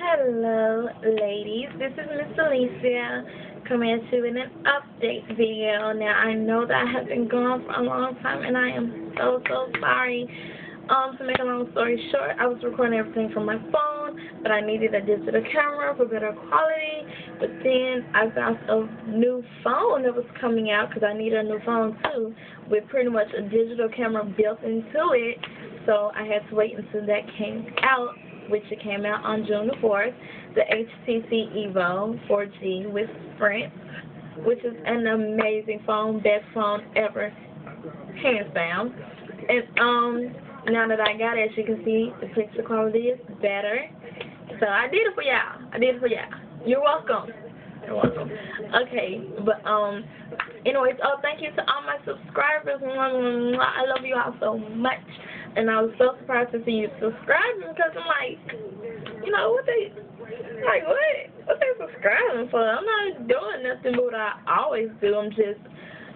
Hello, ladies. This is Miss Alicia coming to you with an update video. Now, I know that I have been gone for a long time, and I am so, so sorry. Um, to make a long story short, I was recording everything from my phone, but I needed a digital camera for better quality. But then I found a new phone that was coming out, because I needed a new phone too, with pretty much a digital camera built into it. So I had to wait until that came out which it came out on June the 4th, the HTC Evo 4G with Sprint, which is an amazing phone, best phone ever, hands down. And um, now that I got it, as you can see, the picture quality is better. So I did it for y'all. I did it for y'all. You're welcome. You're welcome. Okay, but um, anyways, oh, thank you to all my subscribers. I love you all so much. And I was so surprised to see you subscribing because I'm like, you know, what they, like, what? What they subscribing for? I'm not doing nothing but what I always do. I'm just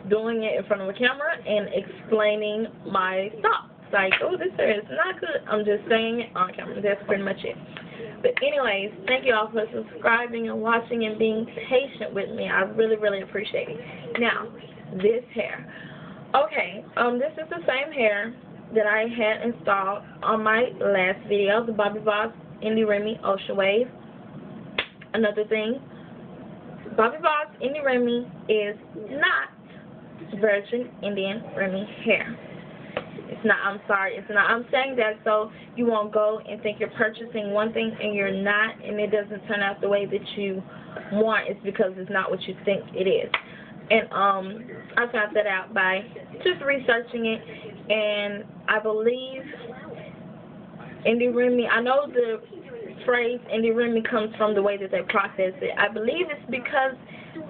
doing it in front of a camera and explaining my thoughts. Like, oh, this is not good. I'm just saying it on camera. That's pretty much it. But anyways, thank you all for subscribing and watching and being patient with me. I really, really appreciate it. Now, this hair. Okay, um, this is the same hair that I had installed on my last video, the Bobbi Boss IndiRemi Ocean Wave. Another thing, Bobbi Boss IndiRemi is not Virgin Indian Remy hair. It's not, I'm sorry, it's not. I'm saying that so you won't go and think you're purchasing one thing and you're not, and it doesn't turn out the way that you want. It's because it's not what you think it is. And um, I found that out by just researching it, and I believe IndiRemi, I know the phrase IndiRemi comes from the way that they process it. I believe it's because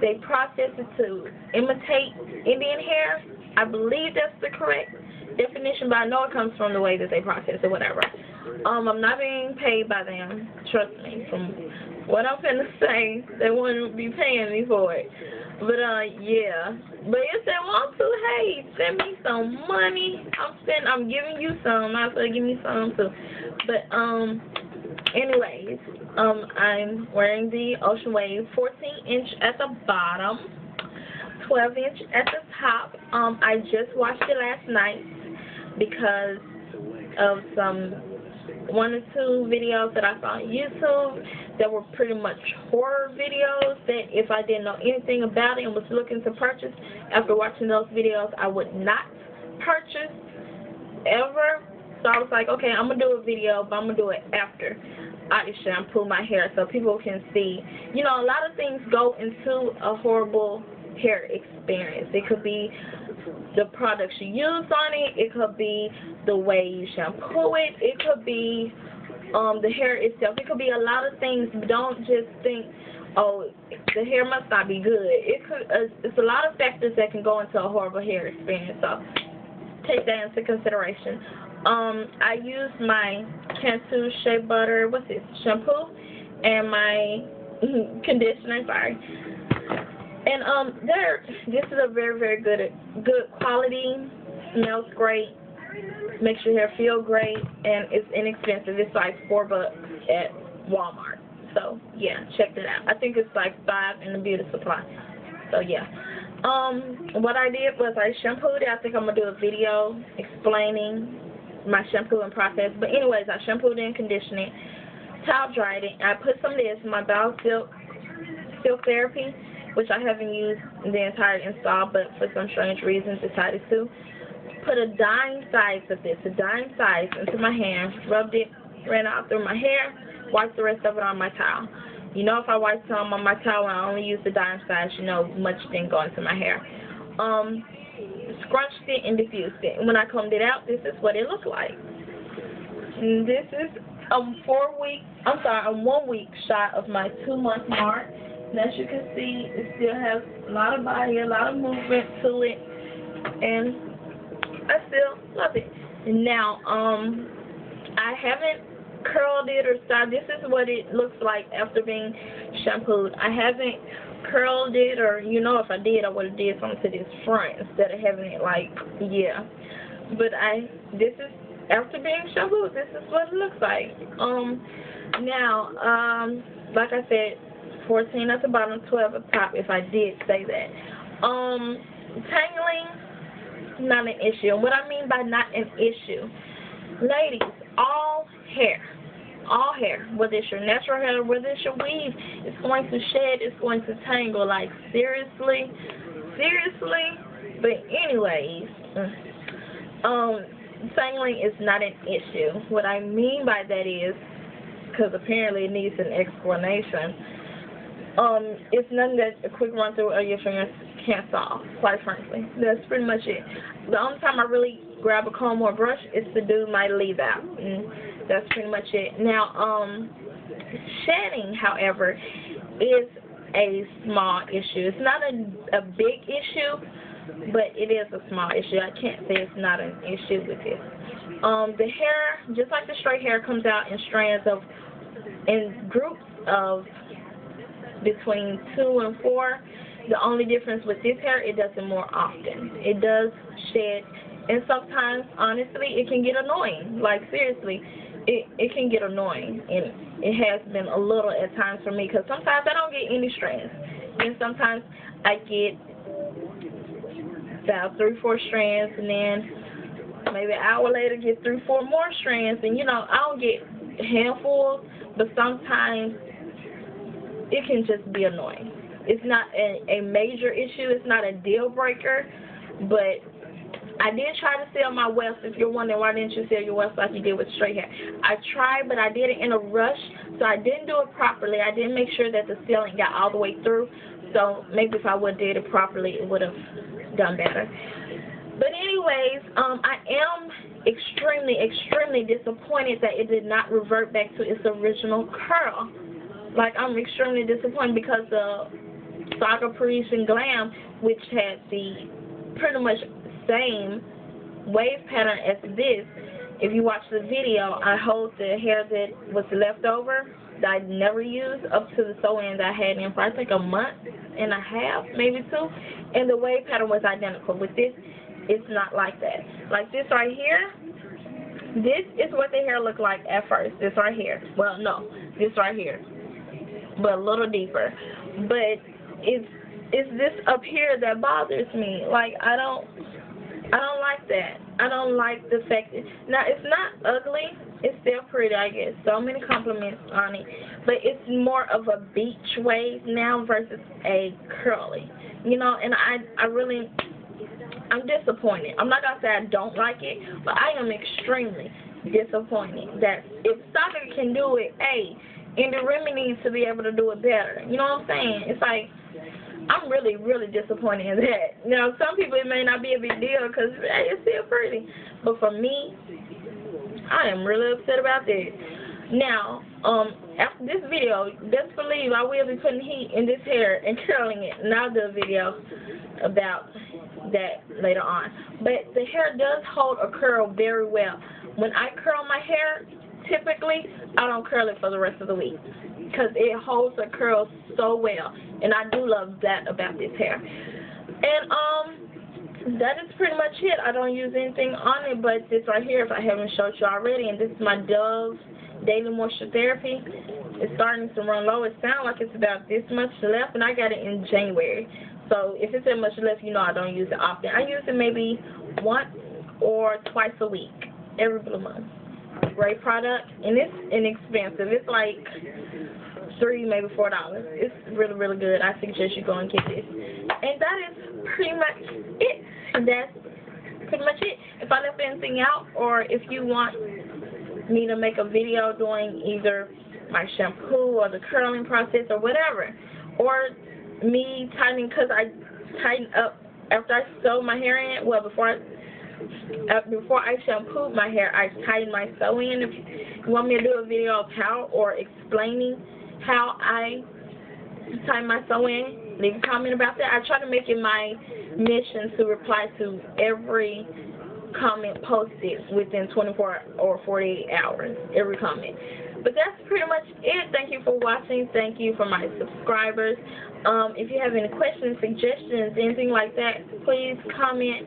they process it to imitate Indian hair. I believe that's the correct definition, but I know it comes from the way that they process it, whatever. Um, I'm not being paid by them, trust me. From what I'm finna say, they wouldn't be paying me for it. But uh, yeah. But if they want to, hey, send me some money. I'm send, I'm giving you some. I said, give me some too. But um, anyways, um, I'm wearing the Ocean Wave 14 inch at the bottom, 12 inch at the top. Um, I just watched it last night because of some one or two videos that I saw on YouTube that were pretty much horror videos that if I didn't know anything about it and was looking to purchase, after watching those videos, I would not purchase ever. So I was like, okay, I'm going to do a video, but I'm going to do it after I shampoo my hair so people can see. You know, a lot of things go into a horrible hair experience. It could be the products you use on it. It could be the way you shampoo it. It could be um, the hair itself. It could be a lot of things. Don't just think, oh, the hair must not be good. It could. Uh, it's a lot of factors that can go into a horrible hair experience. So take that into consideration. Um, I use my Cantu Shea Butter. What's this? Shampoo and my conditioner. Sorry. And um. This is a very, very good, good quality. Smells great makes your hair feel great, and it's inexpensive. It's like four bucks at Walmart. So yeah, check that out. I think it's like five in the beauty supply. So yeah. Um, what I did was I shampooed it. I think I'm gonna do a video explaining my shampooing process. But anyways, I shampooed it and conditioned it, towel dried it. I put some of this, my Bio Silk Silk Therapy, which I haven't used the entire install, but for some strange reasons decided to put a dime size of this, a dime size into my hand, rubbed it, ran out through my hair, wiped the rest of it on my towel. You know if I wiped some on my towel and I only used the dime size, you know much didn't go into my hair. Um, scrunched it and diffused it. And when I combed it out, this is what it looked like. And this is a four week, I'm sorry, a one week shot of my two month mark. And as you can see, it still has a lot of body, a lot of movement to it. And I still love it. Now, um, I haven't curled it or styled. This is what it looks like after being shampooed. I haven't curled it or, you know, if I did, I would have did something to this front instead of having it like, yeah. But I, this is, after being shampooed, this is what it looks like. Um, Now, um, like I said, 14 at the bottom, 12 at the top, if I did say that. Um, tangling, not an issue. And what I mean by not an issue, ladies, all hair, all hair, whether it's your natural hair, whether it's your weave, it's going to shed, it's going to tangle. Like, seriously? Seriously? But anyways, um, tangling is not an issue. What I mean by that is, because apparently it needs an explanation, um, it's nothing that a quick run through of your fingers can't solve, quite frankly. That's pretty much it. The only time I really grab a comb or brush is to do my leave out. And that's pretty much it. Now, um, shedding, however, is a small issue. It's not a, a big issue, but it is a small issue. I can't say it's not an issue with it. Um, the hair, just like the straight hair, comes out in strands of, in groups of between two and four. The only difference with this hair, it does it more often. It does shed, and sometimes, honestly, it can get annoying. Like, seriously, it, it can get annoying, and it has been a little at times for me, because sometimes I don't get any strands. And sometimes I get about three, four strands, and then maybe an hour later get three, four more strands, and, you know, I don't get handfuls, but sometimes it can just be annoying. It's not a, a major issue. It's not a deal breaker, but I did try to sell my wefts. If you're wondering why didn't you sell your wefts like you did with straight hair, I tried, but I did it in a rush, so I didn't do it properly. I didn't make sure that the selling got all the way through. So maybe if I would have did it properly, it would have done better. But anyways, um, I am extremely, extremely disappointed that it did not revert back to its original curl like I'm extremely disappointed because the Saga Parisian Glam, which had the pretty much same wave pattern as this, if you watch the video, I hold the hair that was left over that I never used up to the sew-in that I had in for I think a month and a half, maybe two, and the wave pattern was identical. With this, it's not like that. Like this right here, this is what the hair looked like at first. This right here. Well, no, this right here but a little deeper. But it's it's this up here that bothers me. Like I don't I don't like that. I don't like the fact that now it's not ugly. It's still pretty, I get So many compliments on it, but it's more of a beach wave now versus a curly. You know, and I I really I'm disappointed. I'm not gonna say I don't like it, but I am extremely disappointed that if Saga can do it, a and the needs to be able to do it better. You know what I'm saying? It's like, I'm really, really disappointed in that. Now, some people it may not be a big deal because hey, it's still pretty. But for me, I am really upset about that. Now, um, after this video, best believe I will be putting heat in this hair and curling it. And I'll do a video about that later on. But the hair does hold a curl very well. When I curl my hair, typically, I don't curl it for the rest of the week because it holds the curls so well. And I do love that about this hair. And, um, that is pretty much it. I don't use anything on it but this right here if I haven't showed you already. And this is my Dove Daily Moisture Therapy. It's starting to run low. It sounds like it's about this much left, and I got it in January. So if it's that much left, you know I don't use it often. I use it maybe once or twice a week, every blue month great product, and it's inexpensive. It's like three, maybe four dollars. It's really, really good. I suggest you go and get this. And that is pretty much it. And that's pretty much it. If I left anything out, or if you want me to make a video doing either my shampoo or the curling process or whatever, or me tightening, because I tighten up after I sew my hair in, well, before I uh, before I shampoo my hair, I tighten my sew-in. If you want me to do a video of how or explaining how I tie my sew-in, leave a comment about that. I try to make it my mission to reply to every comment posted within 24 or 48 hours, every comment. But that's pretty much it. Thank you for watching. Thank you for my subscribers. Um, if you have any questions, suggestions, anything like that, please comment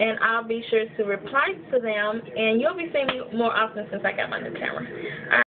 and I'll be sure to reply to them. And you'll be seeing me more often since I got my new camera.